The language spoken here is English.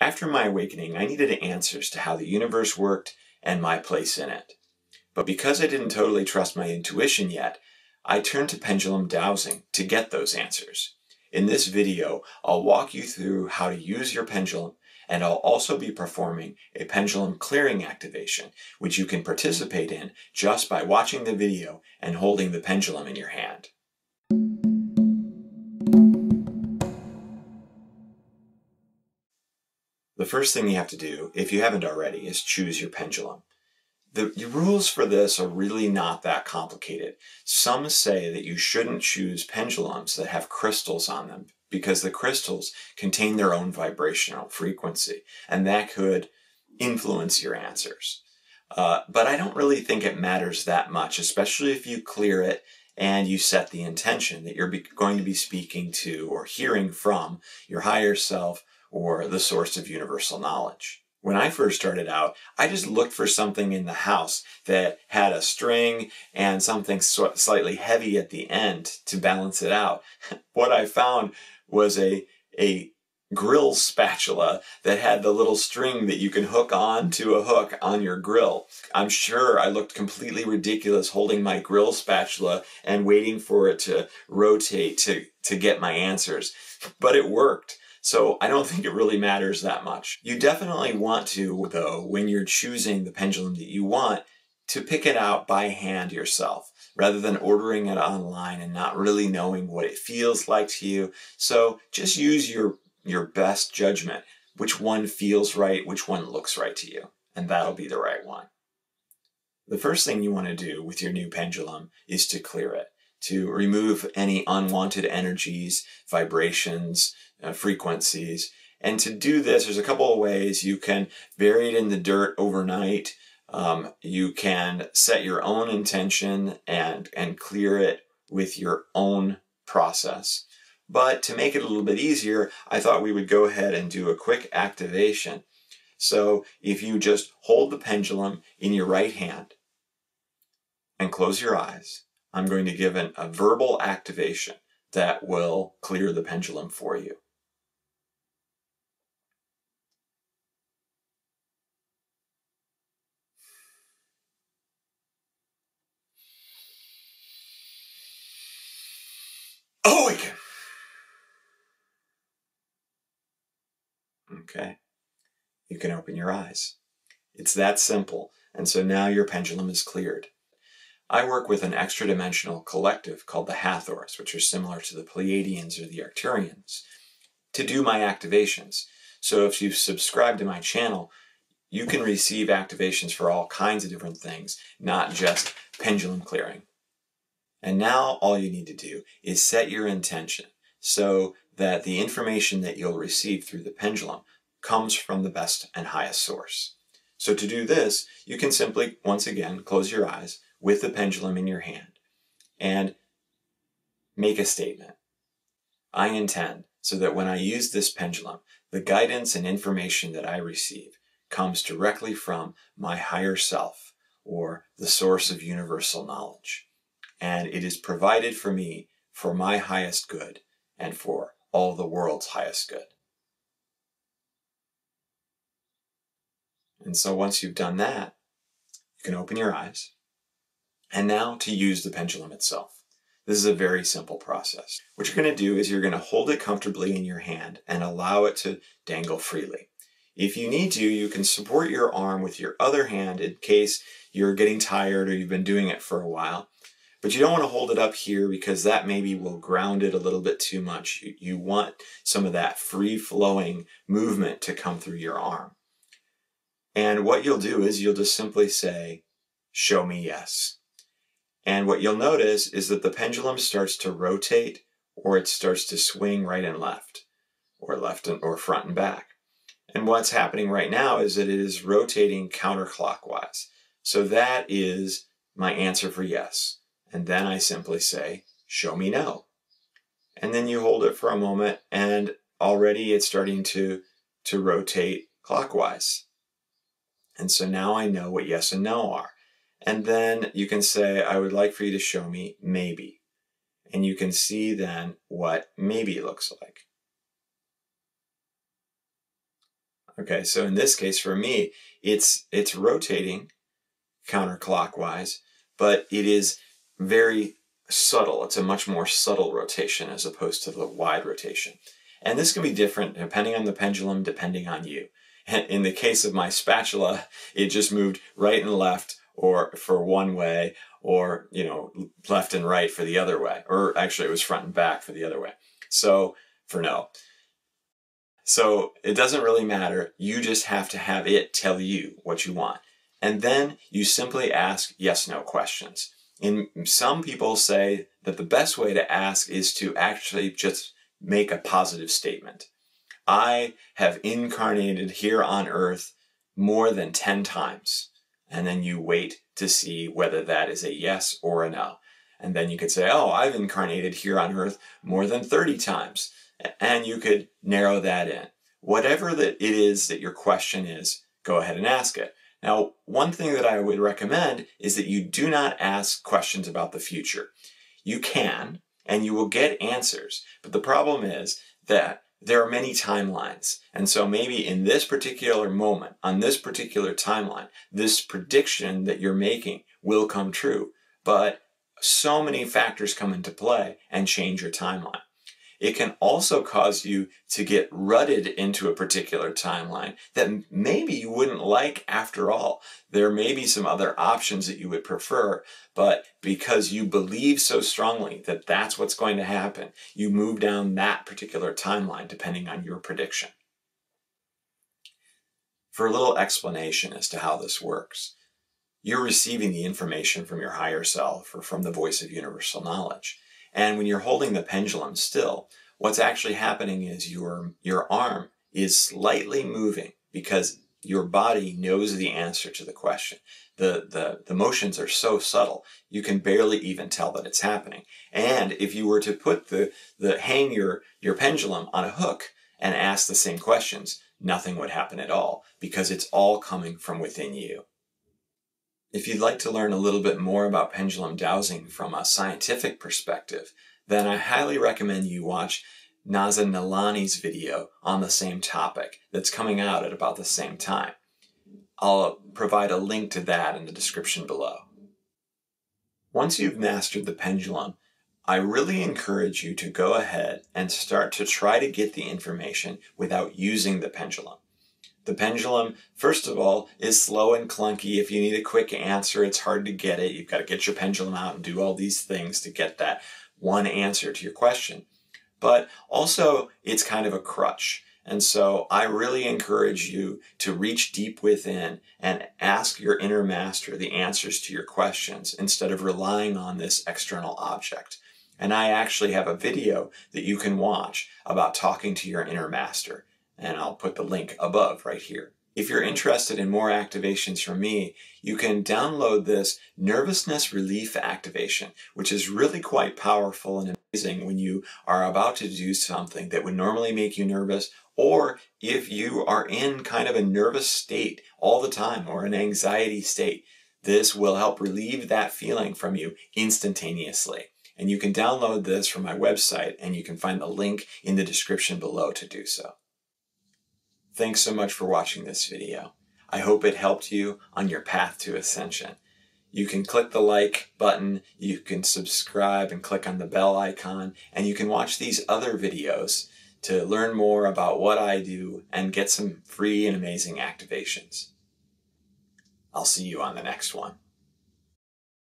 After my awakening, I needed answers to how the universe worked and my place in it. But because I didn't totally trust my intuition yet, I turned to pendulum dowsing to get those answers. In this video, I'll walk you through how to use your pendulum and I'll also be performing a pendulum clearing activation, which you can participate in just by watching the video and holding the pendulum in your hand. The first thing you have to do, if you haven't already, is choose your pendulum. The, the, rules for this are really not that complicated. Some say that you shouldn't choose pendulums that have crystals on them because the crystals contain their own vibrational frequency and that could influence your answers. Uh, but I don't really think it matters that much, especially if you clear it and you set the intention that you're going to be speaking to or hearing from your higher self or the source of universal knowledge. When I first started out, I just looked for something in the house that had a string and something slightly heavy at the end to balance it out. what I found was a, a grill spatula that had the little string that you can hook on to a hook on your grill. I'm sure I looked completely ridiculous holding my grill spatula and waiting for it to rotate to, to get my answers, but it worked. So I don't think it really matters that much. You definitely want to, though, when you're choosing the pendulum that you want, to pick it out by hand yourself rather than ordering it online and not really knowing what it feels like to you. So just use your, your best judgment. Which one feels right, which one looks right to you, and that'll be the right one. The first thing you want to do with your new pendulum is to clear it, to remove any unwanted energies, vibrations, uh, frequencies. And to do this, there's a couple of ways. You can bury it in the dirt overnight. Um, you can set your own intention and, and clear it with your own process. But to make it a little bit easier, I thought we would go ahead and do a quick activation. So if you just hold the pendulum in your right hand and close your eyes, I'm going to give an, a verbal activation that will clear the pendulum for you. Oh, Awaken. Okay. You can open your eyes. It's that simple. And so now your pendulum is cleared. I work with an extra dimensional collective called the Hathors, which are similar to the Pleiadians or the Arcturians, to do my activations. So if you subscribe to my channel, you can receive activations for all kinds of different things, not just pendulum clearing. And now all you need to do is set your intention so that the information that you'll receive through the pendulum comes from the best and highest source. So to do this, you can simply, once again, close your eyes with the pendulum in your hand and make a statement. I intend so that when I use this pendulum, the guidance and information that I receive comes directly from my higher self or the source of universal knowledge and it is provided for me for my highest good and for all the world's highest good. And so once you've done that, you can open your eyes. And now to use the pendulum itself. This is a very simple process. What you're going to do is you're going to hold it comfortably in your hand and allow it to dangle freely. If you need to, you can support your arm with your other hand in case you're getting tired or you've been doing it for a while. But you don't want to hold it up here because that maybe will ground it a little bit too much. You, you want some of that free flowing movement to come through your arm. And what you'll do is you'll just simply say, show me yes. And what you'll notice is that the pendulum starts to rotate or it starts to swing right and left or left and, or front and back. And what's happening right now is that it is rotating counterclockwise. So that is my answer for yes. And then I simply say, show me no. And then you hold it for a moment and already it's starting to, to rotate clockwise. And so now I know what yes and no are. And then you can say, I would like for you to show me maybe. And you can see then what maybe looks like. Okay, so in this case for me, it's it's rotating counterclockwise, but it is very subtle. It's a much more subtle rotation as opposed to the wide rotation. And this can be different depending on the pendulum, depending on you. In the case of my spatula, it just moved right and left or for one way or, you know, left and right for the other way. Or actually it was front and back for the other way. So for no. So it doesn't really matter. You just have to have it tell you what you want. And then you simply ask yes no questions. And some people say that the best way to ask is to actually just make a positive statement. I have incarnated here on earth more than 10 times. And then you wait to see whether that is a yes or a no. And then you could say, oh, I've incarnated here on earth more than 30 times. And you could narrow that in. Whatever that it is that your question is, go ahead and ask it. Now, one thing that I would recommend is that you do not ask questions about the future. You can, and you will get answers. But the problem is that there are many timelines. And so maybe in this particular moment, on this particular timeline, this prediction that you're making will come true. But so many factors come into play and change your timeline. It can also cause you to get rutted into a particular timeline that maybe you wouldn't like after all. There may be some other options that you would prefer, but because you believe so strongly that that's what's going to happen, you move down that particular timeline depending on your prediction. For a little explanation as to how this works, you're receiving the information from your higher self or from the voice of universal knowledge. And when you're holding the pendulum still, what's actually happening is your, your arm is slightly moving because your body knows the answer to the question. The, the, the motions are so subtle, you can barely even tell that it's happening. And if you were to put the, the hang your, your pendulum on a hook and ask the same questions, nothing would happen at all because it's all coming from within you. If you'd like to learn a little bit more about pendulum dowsing from a scientific perspective, then I highly recommend you watch Naza Nalani's video on the same topic that's coming out at about the same time. I'll provide a link to that in the description below. Once you've mastered the pendulum, I really encourage you to go ahead and start to try to get the information without using the pendulum. The pendulum, first of all, is slow and clunky. If you need a quick answer, it's hard to get it. You've got to get your pendulum out and do all these things to get that one answer to your question. But also, it's kind of a crutch. And so I really encourage you to reach deep within and ask your inner master the answers to your questions instead of relying on this external object. And I actually have a video that you can watch about talking to your inner master and I'll put the link above right here. If you're interested in more activations from me, you can download this nervousness relief activation, which is really quite powerful and amazing when you are about to do something that would normally make you nervous, or if you are in kind of a nervous state all the time or an anxiety state. This will help relieve that feeling from you instantaneously. And you can download this from my website, and you can find the link in the description below to do so. Thanks so much for watching this video. I hope it helped you on your path to ascension. You can click the like button, you can subscribe and click on the bell icon, and you can watch these other videos to learn more about what I do and get some free and amazing activations. I'll see you on the next one.